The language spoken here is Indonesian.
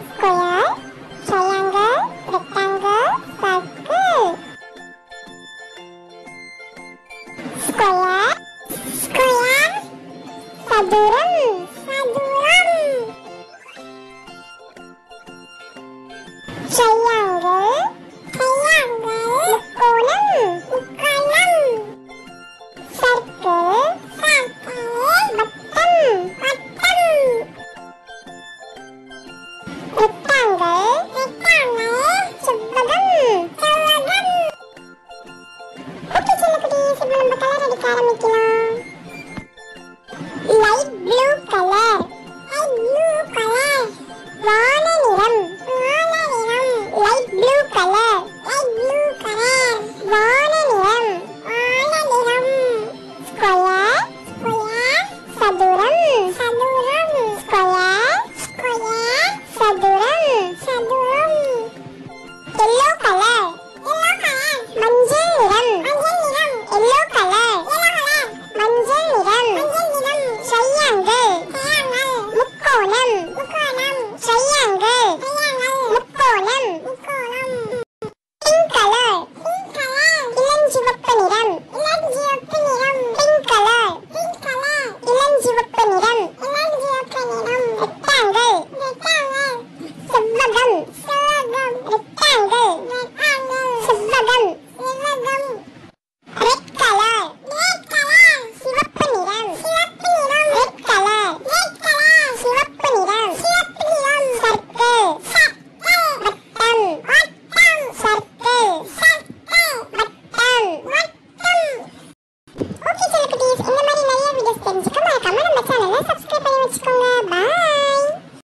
sekolah, sayangga, tetangga, pagar. Sekolah, sekolah, tak durang. 側向きな